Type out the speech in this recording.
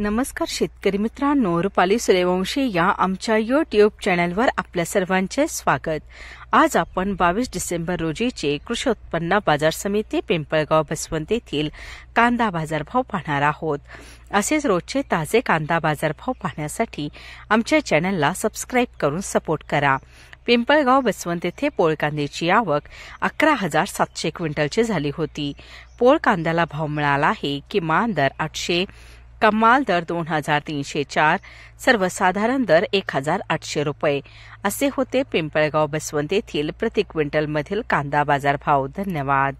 नमस्कार शेतकरी मित्रांनो रुपाली सूर्यवंशी या आमच्या युट्यूब चॅनलवर आपल्या सर्वांचे स्वागत. आज आपण बावीस डिसेंबर रोजीचे कृषी उत्पन्न बाजार समिती पिंपळगाव बसवंत येथील कांदा बाजारभाव पाहणार आहोत. असेच रोजचे ताजे कांदा बाजारभाव पाहण्यासाठी आमच्या चॅनलला सबस्क्राईब करून सपोर्ट करा. पिंपळगाव बसवंत येथे पोळ कांद्याची आवक अकरा हजार सातशे क्विंटलची झाली होती. पोळ कांद्याला भाव मिळाला आहे किमान दर आठशे कमाल दर दोन हजार तीनशे चार सर्वसाधारण दर एक हजार आठशे रुपये. असे होते पिंपळगाव बसवंत येथील प्रति क्विंटलमधील कांदा बाजारभाव. धन्यवाद.